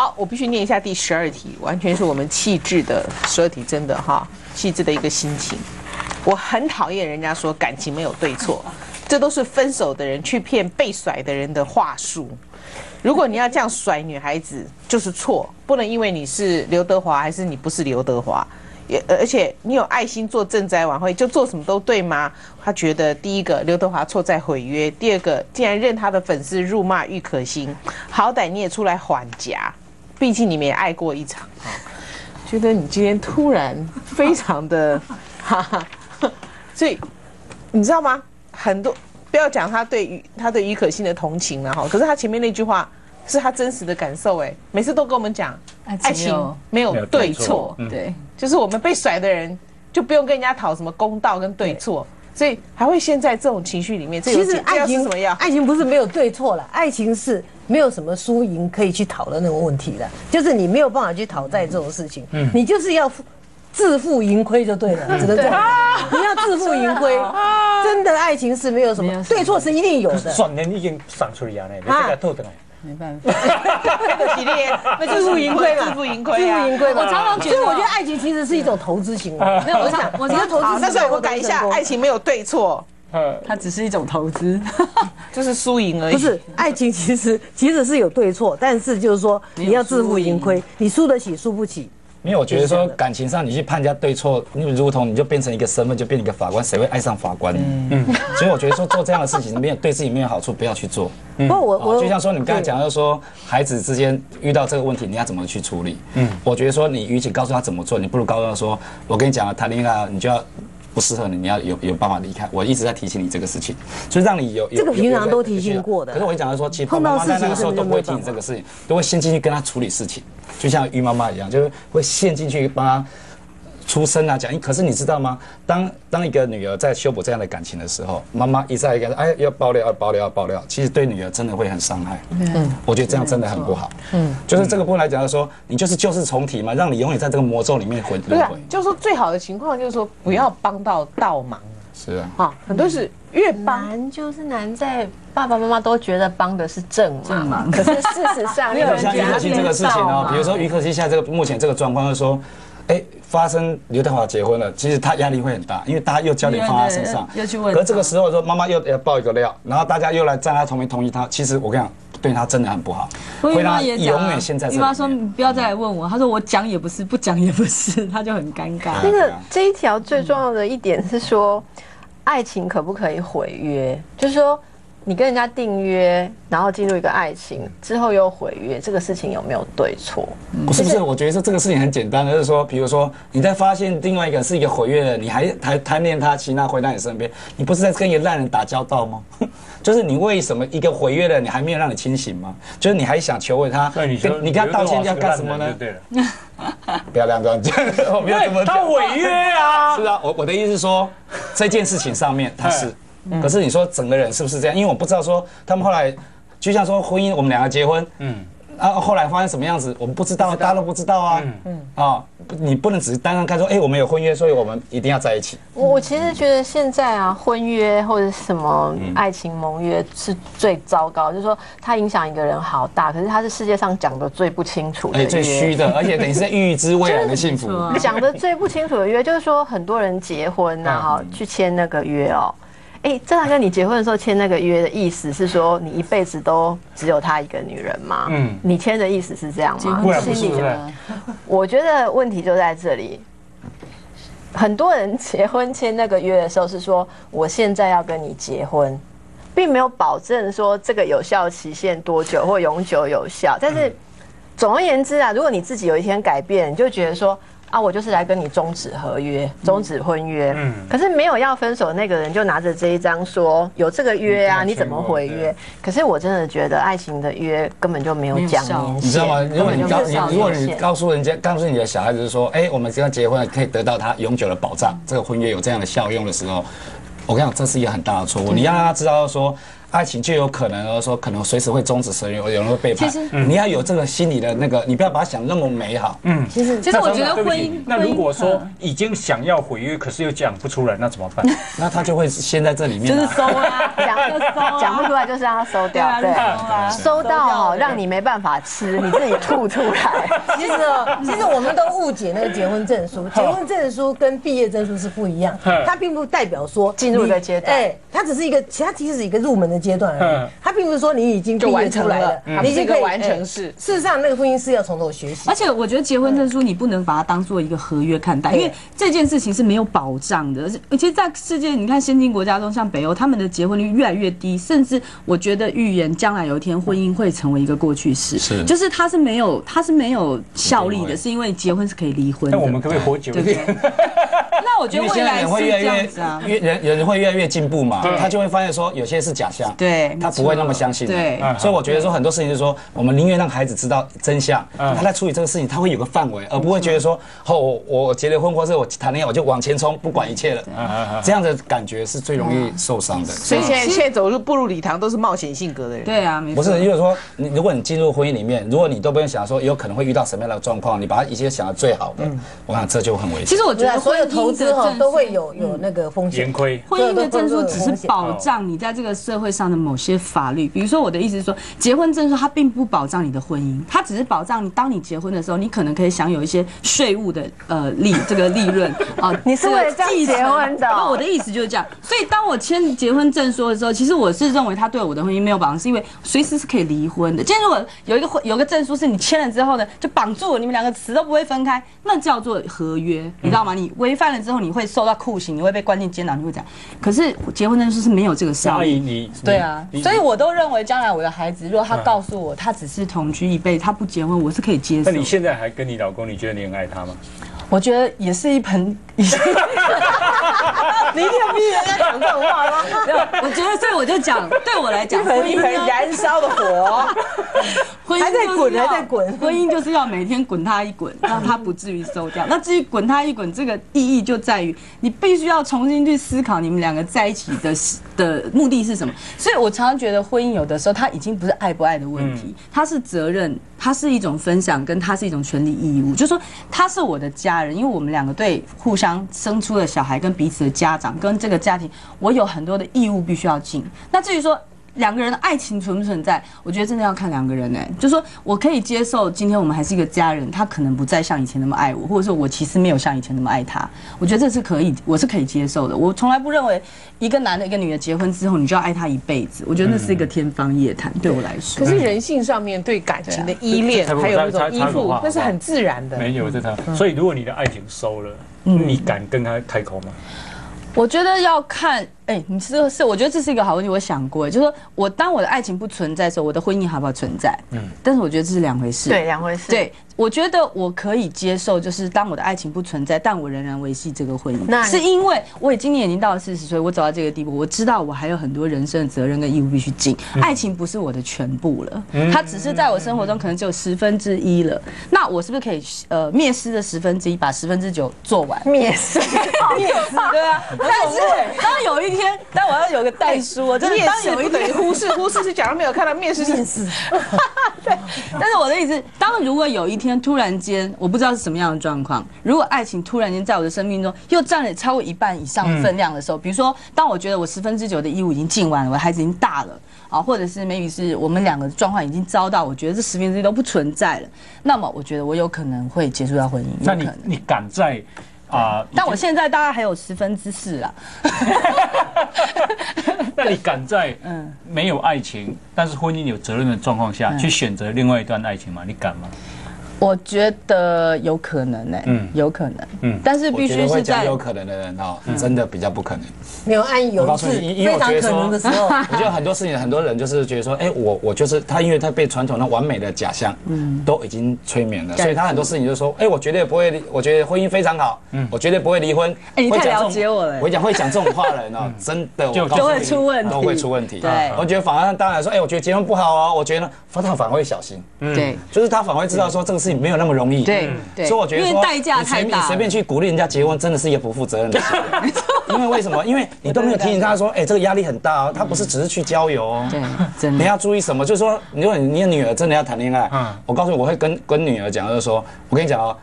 好，我必须念一下第十二题，完全是我们气质的十二题，真的哈，气质的一个心情。我很讨厌人家说感情没有对错，这都是分手的人去骗被甩的人的话术。如果你要这样甩女孩子，就是错，不能因为你是刘德华还是你不是刘德华，也而且你有爱心做赈灾晚会，就做什么都对吗？他觉得第一个刘德华错在毁约，第二个竟然任他的粉丝辱骂郁可欣，好歹你也出来缓颊，毕竟你们也爱过一场哈。觉得你今天突然非常的 哈哈。所以你知道吗？很多不要讲他对于他对于可欣的同情了哈，可是他前面那句话是他真实的感受哎，每次都跟我们讲爱情没有对错，对，就是我们被甩的人就不用跟人家讨什么公道跟对错，所以还会陷在这种情绪里面。其实爱情怎么样？爱情不是没有对错了，爱情是没有什么输赢可以去讨论那个问题的，就是你没有办法去讨债这种事情，你就是要。自负盈亏就对了，只能这样。你要自负盈亏，真的爱情是没有什么对错，是一定有的。算你已经上出来了，你这个透的没办法，系列那自负盈亏嘛，自负盈亏，自负盈亏。我常常觉得，所以我觉得爱情其实是一种投资行为。没有，我想，我觉得投资。但是我改一下，爱情没有对错，它只是一种投资，就是输赢而已。不是，爱情其实其实是有对错，但是就是说你要自负盈亏，你输得起，输不起。因为我觉得说感情上你去判人家对错，你如同你就变成一个身份，就变成一个法官，谁会爱上法官？嗯，所以我觉得说做这样的事情没有对自己没有好处，不要去做。不过我我就像说你刚才讲，就是说孩子之间遇到这个问题，你要怎么去处理？嗯，我觉得说你与其告诉他怎么做，你不如告诉他说，我跟你讲了，谈恋爱你就要。不适合你，你要有有办法离开。我一直在提醒你这个事情，所以让你有这个平常都提醒过的。可是我讲的说，其实碰到事情的时候都不会提醒这个事情，都会先进去跟他处理事情，就像于妈妈一样，就是会陷进去帮他。出生啊，讲，可是你知道吗？当当一个女儿在修补这样的感情的时候，妈妈一再一个，哎，要爆料，要爆料，要爆料，其实对女儿真的会很伤害。嗯，我觉得这样真的很不好。嗯，就是这个部分来讲，说你就是旧事重提嘛，让你永远在这个魔咒里面混。对啊，就是说最好的情况就是说不要帮到倒忙。是啊，啊，很多是越难就是难在爸爸妈妈都觉得帮的是正忙，可是事实上，没有像于可欣这个事情哦，比如说于可欣现在这个目前这个状况，就是说。哎，发生刘德华结婚了，其实他压力会很大，因为大家又焦点放他身上。又去问。可这个时候说妈妈又要爆一个料，然后大家又来站他同意同意他，其实我跟你讲，对他真的很不好。会让他永远现在。姨妈说不要再来问我，她说我讲也不是，不讲也不是，她就很尴尬。那个这一条最重要的一点是说，爱情可不可以毁约？就是说。你跟人家订约，然后进入一个爱情之后又毁约，这个事情有没有对错？不是不是，我觉得说这个事情很简单的，就是说，比如说你在发现另外一个是一个毁约的，你还还贪恋他，其他回到你身边，你不是在跟一个烂人打交道吗？就是你为什么一个毁约的，你还没有让你清醒吗？就是你还想求回他？你你跟他道歉要干什么呢？对了，不要这样讲，不要这么他毁约啊！是啊，我我的意思是说，这件事情上面他是。可是你说整个人是不是这样？因为我不知道说他们后来，就像说婚姻，我们两个结婚，嗯，啊，后来发生什么样子，我们不知道，大家都不知道啊，嗯，啊，你不能只是单单看说，哎，我们有婚约，所以我们一定要在一起。我我其实觉得现在啊，婚约或者什么爱情盟约是最糟糕，就是说它影响一个人好大，可是它是世界上讲的最不清楚的，最虚的，而且等于是在预知未来的幸福。讲的最不清楚的约，就是说很多人结婚然后去签那个约哦。哎，郑大哥，你结婚的时候签那个约的意思是说，你一辈子都只有她一个女人吗？嗯，你签的意思是这样吗？心里的，我觉得问题就在这里。很多人结婚签那个约的时候是说，我现在要跟你结婚，并没有保证说这个有效期限多久或永久有效。但是总而言之啊，如果你自己有一天改变，你就觉得说。啊，我就是来跟你终止合约、终止婚约。嗯，可是没有要分手的那个人就拿着这一张说有这个约啊，你怎么毁约？可是我真的觉得爱情的约根本就没有讲明，你知道吗？如果你告你如果你告诉人家，告诉你的小孩子说，哎，我们只要结婚可以得到他永久的保障，这个婚约有这样的效用的时候，我跟你讲，这是一个很大的错误。你要让他知道说。爱情就有可能说可能随时会终止，所以有人会背叛。其实你要有这个心理的那个，你不要把它想那么美好。嗯，其实其实我觉得婚姻，那如果说嗯。已经想要毁约，可是又讲不出来，那怎么办？那他就会先在这里面就是啊。收啊，讲就收啊。讲不出来就是让他收掉，对收到哦，让你没办法吃，你自己吐出来。其实哦，其实我们都误解那个结婚证书，结婚证书跟毕业证书是不一样，它并不代表说进入的阶段。哎，它只是一个，它其实是一个入门的阶段而嗯。已，他并不是说你已经毕业就完成了你已经可以完成哎式事实上，那个婚姻是要从头学习。而。且我觉得结婚证书你不能把它当做一个合约看待，因为这件事情是没有保障的。而且，其实，在世界你看先进国家中，像北欧，他们的结婚率越来越低，甚至我觉得预言将来有一天婚姻会成为一个过去式，是。就是它是没有它是没有效力的，是因为结婚是可以离婚的。那我们可不可以活久一点？那我觉因为现在得未来是人会越来越这样子啊。越人人会越来越进步嘛，他就会发现说有些是假象，对他不会那么相信。对。嗯。所以我觉得说很多事情就是说，我们宁愿让孩子知道真相，他在处理这个事情，他会有个范围，而不会觉得说，哦，我我结了婚或者我谈恋爱我就往前冲，不管一切了，这样的感觉是最容易受伤的。所以现在现在走入步入礼堂都是冒险性格的人。对啊，不是，就是说，你如果你进入婚姻里面，如果你都不用想说有可能会遇到什么样的状况，你把它一切想的最好的，我想这就很危险。其实我觉得所有投资哈都会有有那个风险盈。亏。婚姻的证书只是保障你在这个社会上的某些法律，比如说我的意思是说，结婚证书它并不保障你的婚姻，它只是保障你当你结婚的时候，你可能可以享有一些税务的呃利这个利润啊。你是为了结婚的哦不我的意思就是这样。所以当我签结婚证书的时候，其实我是认为他对我的婚姻没有保障，是因为随时是可以离婚的。今天如果有一个婚有个证书是你签了之后呢，就绑住了，你们两个词都不会分开，那叫做合约，你知道吗？你违反了之后，你会受到酷刑，你会被关进监牢，你会这样。可是结婚证书是没有这个事阿姨，力。你对啊，所以我都认为将来我的孩子，如果他告诉我他只是同居一辈子，他不结婚，我是可以接受那。你现在还跟你老公，你觉得你很爱他吗？我觉得也是一盆，你一定要讲这种话吗？没有，我觉得，所以我就讲，对我来讲，一盆一盆燃烧的火，婚姻还在滚还在滚婚姻就是要每天滚它一滚，让它不至于收掉。那至于滚它一滚，这个意义就在于你必须要重新去思考你们两个在一起的 的目的是什么。所以我常常觉得婚姻有的时候它已经不是爱不爱的问题，它是责任，它是一种分享，跟它是一种权利义务。就是说他是我的家人，因为我们两个对互相生出的小孩跟彼此的家长跟这个家庭，我有很多的义务必须要尽。那至于说。两个人的爱情存不存在？我觉得真的要看两个人呢、就说我可以接受，今天我们还是一个家人，他可能不再像以前那么爱我，或者说我其实没有像以前那么爱他。我觉得这是可以，我是可以接受的。我从来不认为一个男的、一个女的结婚之后，你就要爱他一辈子。我觉得那是一个天方夜谭，对我来说可。是人性上面对感情的依恋，还有那种依附那是很自然的。没有这他，所以如果你的爱情收了，你敢跟他开口吗？我觉得要看，哎、你这个是，我觉得这是一个好问题，我想过，就是说我当我的爱情不存在的时候，我的婚姻好不好存在？嗯，但是我觉得这是两回事。对，两回事。对，我觉得我可以接受，就是当我的爱情不存在，但我仍然维系这个婚姻。那是因为我今年已经到了四十岁，我走到这个地步，我知道我还有很多人生的责任跟义务必须尽。爱情不是我的全部了，它只是在我生活中可能只有十分之一了。那我是不是可以呃灭失的十分之一，把十分之九做完？灭失，灭失，对啊。但是当有一天，当我要有个代书，我真的当有一天等于忽视，忽视是假如没有看到面试面试。对，但是我的意思，当如果有一天突然间，我不知道是什么样的状况，如果爱情突然间在我的生命中又占了超过一半以上的分量的时候，比如说，当我觉得我十分之九的义务已经尽完了，我的孩子已经大了啊，或者是 maybe 是我们两个的状况已经遭到，我觉得这十分之一都不存在了，那么我觉得我有可能会结束掉婚姻，有那你。你敢在啊？但我现在大概还有十分之四啦，那你敢在没有爱情，但是婚姻有责任的状况下去选择另外一段爱情吗？你敢吗？我觉得有可能呢、嗯。有可能，嗯。嗯，但是必须是在有可能的人哦，真的比较不可能。没有安逸有我告一次诉你因因为非常可能的时候，我觉得很多事情，很多人就是觉得说，哎，我我就是他，因为他被传统的完美的假象，嗯，都已经催眠了，所以他很多事情就说，哎，我绝对不会离，我觉得婚姻非常好，嗯，我绝对不会离婚。哎你太了解我了我跟你讲会讲这种话的人哦，真的就会出问题。都会出问题。对。我觉得反而当然说，哎，我觉得结婚不好哦，我觉得反他反而会小心，嗯。对。就是他反而会知道说这个事事情没有那么容易。对对所以我觉得说，因为代价你随太大你随便去鼓励人家结婚，真的是一个不负责任的行为。因为为什么？因为你都没有提醒他说，哎，这个压力很大哦，他不是只是去郊游哦。对，真的。你要注意什么？就是说，如果你的女儿真的要谈恋爱，嗯我告诉你，我会跟跟女儿讲，就是说，我跟你讲哦，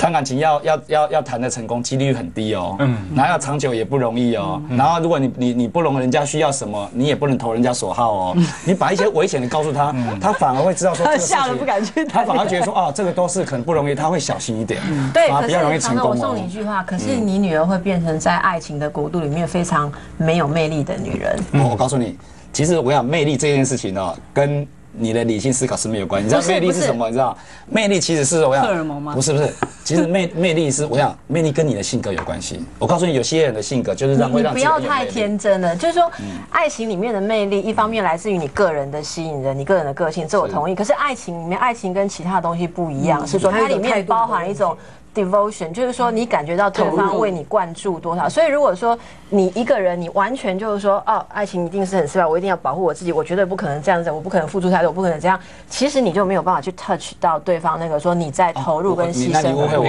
谈感情要要要要谈的成功几率很低哦，嗯，然后要长久也不容易哦，然后如果你你你不容人家需要什么，你也不能投人家所好哦，你把一些危险的告诉他，他反而会知道说这个事情吓得不敢去他反而觉得说哦，这个都是可能不容易，他会小心一点，对，可反而比较容易成功哦。送你一。句话，可是你女儿会变成在爱情的国度里面非常没有魅力的女人。我我告诉你，其实我想魅力这件事情哦，跟你的理性思考是没有关系。你知道魅力是什么？你知道，魅力其实是我想荷尔蒙吗不是不是，其实魅 魅力是我想魅力跟你的性格有关系。我告诉你，有些人的性格就是让会你让不要太天真了，就是说，爱情里面的魅力，一方面来自于你个人的吸引人，你个人的个性，这我同意。可是爱情里面，爱情跟其他东西不一样，是说它里面包含一种 devotion，就是说你感觉到对方为你灌注多少。所以如果说你一个人，你完全就是说，哦，爱情一定是很失败，我一定要保护我自己，我绝对不可能这样子，我不可能付出太多，我不可能这样。其实你就没有办法去 touch 到对方那个说你在投入跟牺牲那你误会我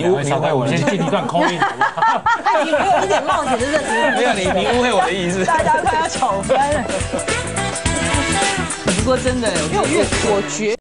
你误会我我先进一段口音，好不好？爱情没有一点冒险的认知。没有你你误会我的意思。大家快要吵翻了。不过真的，因为我我觉